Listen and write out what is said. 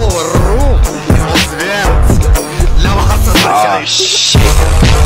слово ру Для вас означает.